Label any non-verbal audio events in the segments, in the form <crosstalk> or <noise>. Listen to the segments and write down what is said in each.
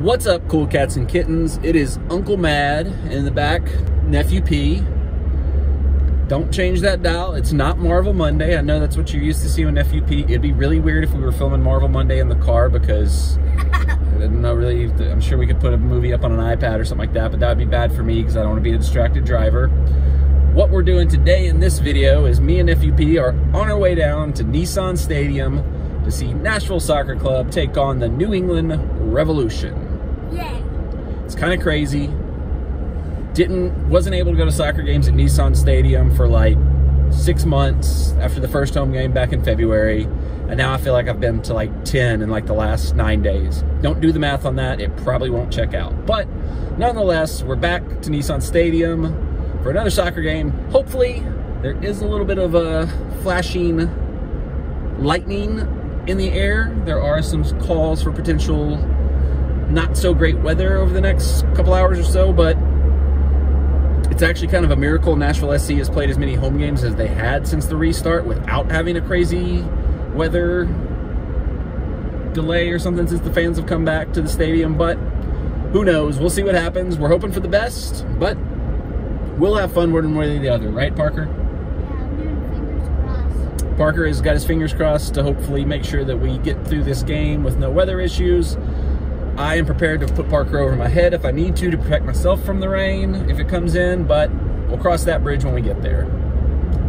What's up, cool cats and kittens? It is Uncle Madd in the back, Nephew P. Don't change that dial. It's not Marvel Monday. I know that's what you're used to seeing with Nephew P. It'd be really weird if we were filming Marvel Monday in the car because I don't know really. I'm sure we could put a movie up on an iPad or something like that, but that would be bad for me because I don't want to be a distracted driver. What we're doing today in this video is me and Nephew P are on our way down to Nissan Stadium to see Nashville Soccer Club take on the New England Revolution. Yeah. It's kind of crazy. Didn't wasn't able to go to soccer games at Nissan Stadium for like six months after the first home game back in February, and now I feel like I've been to like ten in like the last nine days. Don't do the math on that; it probably won't check out. But nonetheless, we're back to Nissan Stadium for another soccer game. Hopefully, there is a little bit of a flashing lightning in the air. There are some calls for potential not so great weather over the next couple hours or so, but it's actually kind of a miracle Nashville SC has played as many home games as they had since the restart without having a crazy weather delay or something since the fans have come back to the stadium. But who knows? We'll see what happens. We're hoping for the best, but we'll have fun one way or the other, right, Parker? Yeah, I'm fingers crossed. Parker has got his fingers crossed to hopefully make sure that we get through this game with no weather issues. I am prepared to put Parker over my head if I need to to protect myself from the rain if it comes in, but we'll cross that bridge when we get there.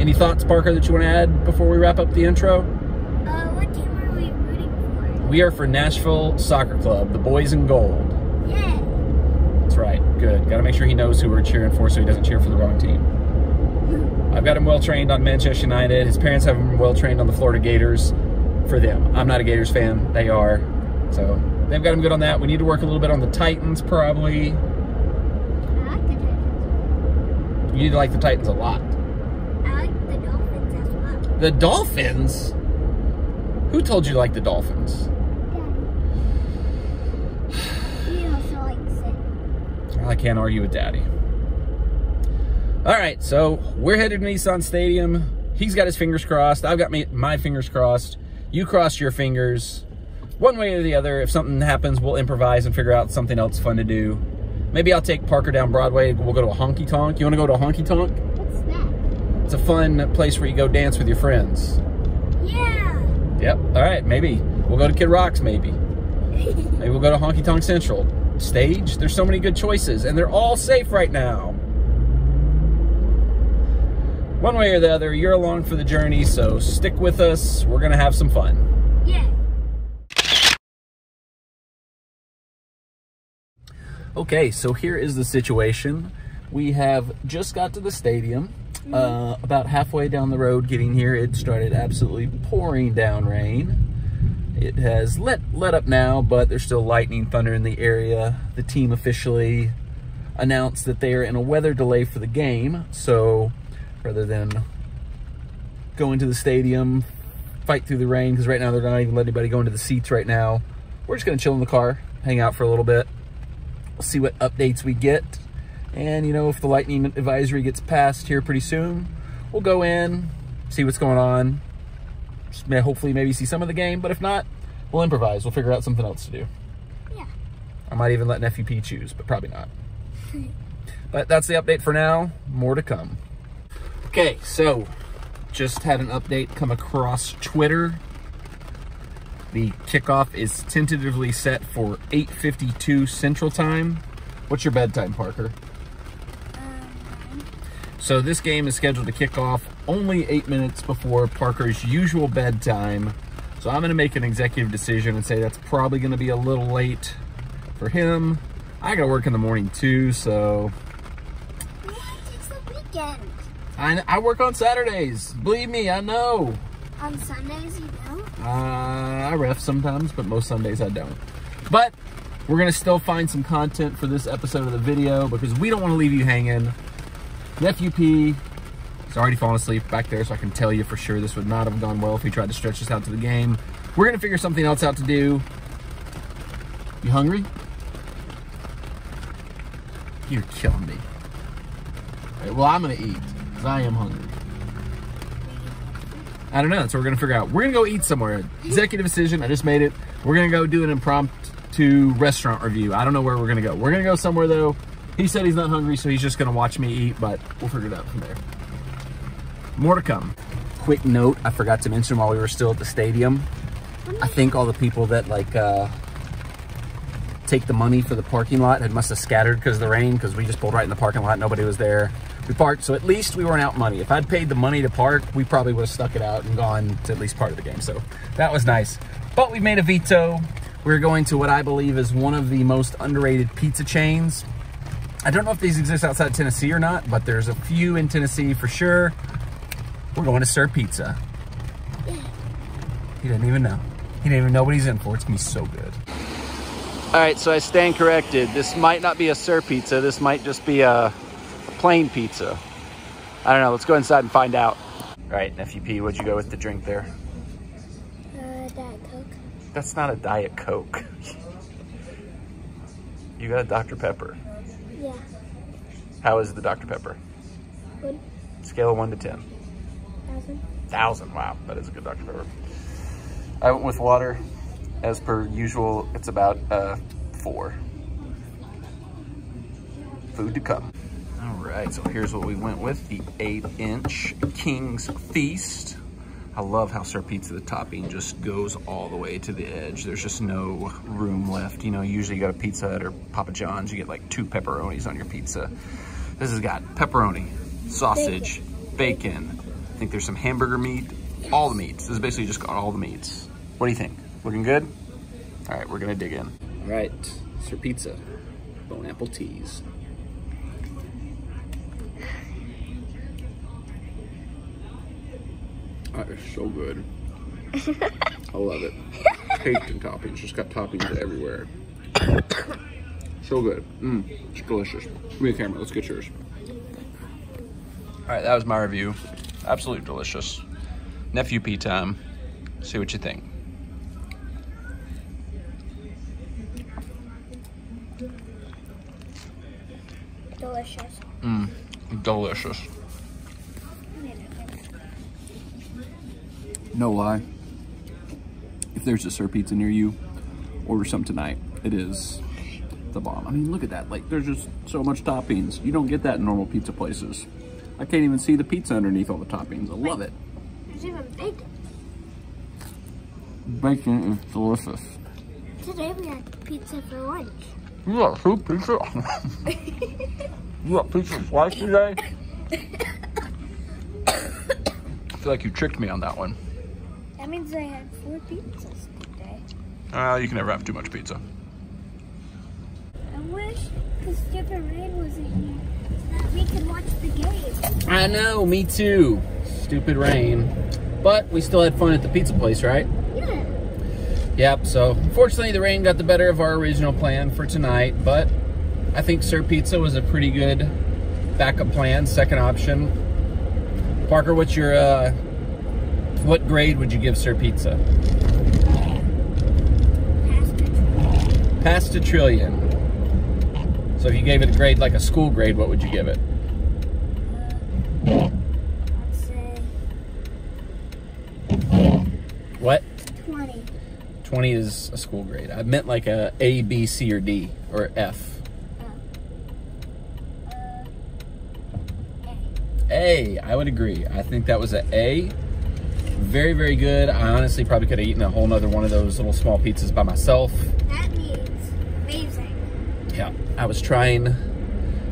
Any thoughts, Parker, that you want to add before we wrap up the intro? Uh, what team are we rooting for? We are for Nashville Soccer Club, the boys in gold. Yeah. That's right. Good. Got to make sure he knows who we're cheering for so he doesn't cheer for the wrong team. <laughs> I've got him well trained on Manchester United. His parents have him well trained on the Florida Gators for them. I'm not a Gators fan. They are. So they've got them good on that. We need to work a little bit on the Titans, probably. I like the Titans. You need to like the Titans a lot. I like the Dolphins as well. The Dolphins? Who told you to like the Dolphins? Daddy. He also likes it. I can't argue with Daddy. All right, so we're headed to Nissan Stadium. He's got his fingers crossed. I've got me, my fingers crossed. You cross your fingers. One way or the other, if something happens, we'll improvise and figure out something else fun to do. Maybe I'll take Parker down Broadway. We'll go to a honky tonk. You want to go to a honky tonk? What's that? It's a fun place where you go dance with your friends. Yeah. Yep. All right, maybe. We'll go to Kid Rocks, maybe. <laughs> Maybe we'll go to Honky Tonk Central. Stage, there's so many good choices, and they're all safe right now. One way or the other, you're along for the journey, so stick with us. We're going to have some fun. yeah. Okay, so here is the situation. We have just got to the stadium. Uh, about halfway down the road getting here, it started absolutely pouring down rain. It has let let up now, but there's still lightning, thunder in the area. The team officially announced that they are in a weather delay for the game. So rather than go into the stadium, fight through the rain, because right now they're not even letting anybody go into the seats right now, we're just going to chill in the car, hang out for a little bit. We'll see what updates we get. And, you know, if the lightning advisory gets passed here pretty soon, we'll go in, see what's going on. Just may- Hopefully, maybe see some of the game. But if not, we'll improvise. We'll figure out something else to do. Yeah. I might even let Nephew P choose, but probably not. <laughs> But that's the update for now. More to come. Okay, so just had an update come across Twitter. The kickoff is tentatively set for 8:52 Central Time. What's your bedtime, Parker? Um, So this game is scheduled to kick off only eight minutes before Parker's usual bedtime. So I'm going to make an executive decision and say that's probably going to be a little late for him. I got to work in the morning too, so yeah, it's the weekend. I, I work on Saturdays. Believe me, I know. On Sundays, you don't? Uh, I ref sometimes, but most Sundays I don't. But we're going to still find some content for this episode of the video because we don't want to leave you hanging. Nephew P is already falling asleep back there, so I can tell you for sure this would not have gone well if we tried to stretch this out to the game. We're going to figure something else out to do. You hungry? You're killing me. Well, I'm going to eat because I am hungry. I don't know. What we're gonna figure out. We're gonna go eat somewhere. Executive decision. I just made it. We're gonna go do an impromptu, restaurant review. I don't know where we're gonna go. We're gonna go somewhere though. He said he's not hungry, so he's just gonna watch me eat, but we'll figure it out from there. More to come. Quick note, I forgot to mention while we were still at the stadium. I think all the people that like uh, take the money for the parking lot had must have scattered because of the rain because we just pulled right in the parking lot. Nobody was there. We parked, so at least we weren't out money. If I'd paid the money to park, we probably would have stuck it out and gone to at least part of the game. So that was nice. But we made a veto. We're going to what I believe is one of the most underrated pizza chains. I don't know if these exist outside Tennessee or not, but there's a few in Tennessee for sure. We're going to Sir Pizza. He didn't even know. He didn't even know what he's in for. It's gonna be so good. All right, so I stand corrected. This might not be a Sir Pizza. This might just be a, a plain pizza. I don't know. Let's go inside and find out. All right, nephew P, what'd you go with the drink there? Uh, Diet Coke. That's not a Diet Coke. you got a Dr. Pepper. Yeah. How is the Dr. Pepper? Good. Scale of one to 10. Thousand. Thousand, wow, that is a good Dr. Pepper. I went with water. As per usual, it's about uh, four. Food to come. All right, so here's what we went with, the eight inch King's Feast. I love how Sir Pizza, the topping just goes all the way to the edge. There's just no room left. You know, usually you go a Pizza Hut or Papa John's, you get like two pepperonis on your pizza. This has got pepperoni, sausage, bacon. I think there's some hamburger meat, all the meats. This is basically just got all the meats. What do you think? Looking good? All right, we're gonna dig in. All right, Sir Pizza, bone apple teas. That is so good. <laughs> I love it. Caked in toppings, just got toppings everywhere. So good. Mmm, it's delicious. Give me a camera, let's get yours. All right, that was my review. Absolutely delicious. Nephew P time. See what you think. Delicious. Mmm, delicious. No lie. If there's a Sir Pizza near you, order some tonight. It is the bomb. I mean, look at that. Like, there's just so much toppings. You don't get that in normal pizza places. I can't even see the pizza underneath all the toppings. I love it. There's even bacon. Bacon is delicious. Today we had pizza for lunch. You got two pizza? <laughs> you got pizza slice today? <laughs> I feel like you tricked me on that one. That means I had four pizzas today. Uh, you can never have too much pizza. I wish the stupid rain wasn't here so that we could watch the game. I know, me too. Stupid rain. But we still had fun at the pizza place, right? Yeah. Yep, so fortunately the rain got the better of our original plan for tonight, but I think Sir Pizza was a pretty good backup plan, second option. Parker, what's your, uh, what grade would you give Sir Pizza? Past a trillion. So if you gave it a grade like a school grade, what would you give it? What? 20. 20 is a school grade. I meant like a A, B, C, or D, or F. Uh, A, I would agree. I think that was a A. Very, very good. I honestly probably could have eaten a whole nother one of those little small pizzas by myself. that means amazing. Yeah, I was trying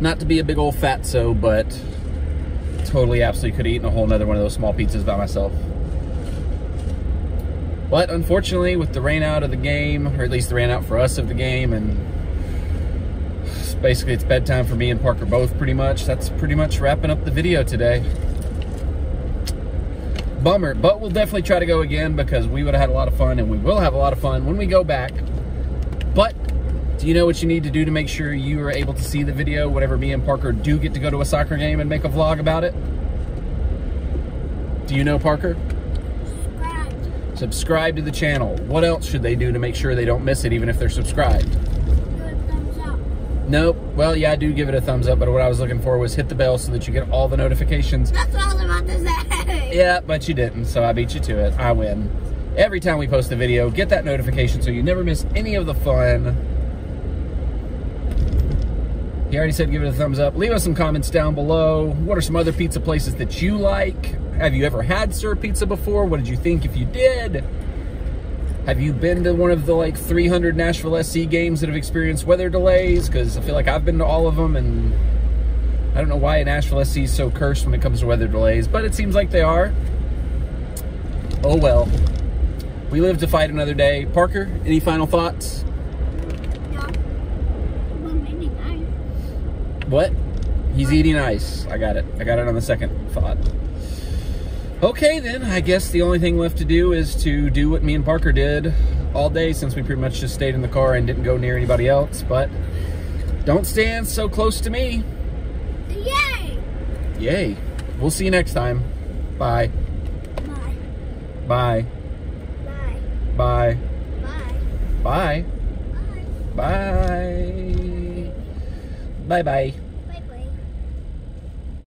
not to be a big old fatso, but totally, absolutely could have eaten a whole nother one of those small pizzas by myself. But unfortunately, with the rain out of the game, or at least the rain out for us of the game, and basically it's bedtime for me and Parker both pretty much, that's pretty much wrapping up the video today. Bummer, but we'll definitely try to go again because we would have had a lot of fun and we will have a lot of fun when we go back. But do you know what you need to do to make sure you are able to see the video whenever me and Parker do get to go to a soccer game and make a vlog about it? Do you know, Parker? Subscribe. Subscribe to the channel. What else should they do to make sure they don't miss it even if they're subscribed? Good thumbs up. Nope. Well, yeah, I do give it a thumbs up, but what I was looking for was hit the bell so that you get all the notifications. That's what I was about to say. Yeah, but you didn't, so I beat you to it. I win. every time we post a video. Get that notification so you never miss any of the fun. He already said give it a thumbs up. Leave us some comments down below. What are some other pizza places that you like? Have you ever had Sir Pizza before? What did you think if you did? Have you been to one of the like 300 Nashville SC games that have experienced weather delays? Because I feel like I've been to all of them and I don't know why Nashville SC is so cursed when it comes to weather delays, but it seems like they are. Oh well. We live to fight another day. Parker, any final thoughts? Yeah. Nice. What? He's eating ice. I got it. I got it on the second thought. Okay, then. I guess the only thing left to do is to do what me and Parker did all day since we pretty much just stayed in the car and didn't go near anybody else. But don't stand so close to me. Yay! We'll see you next time. Bye. Bye. Bye. Bye. Bye. Bye. Bye. Bye. Bye. Bye bye.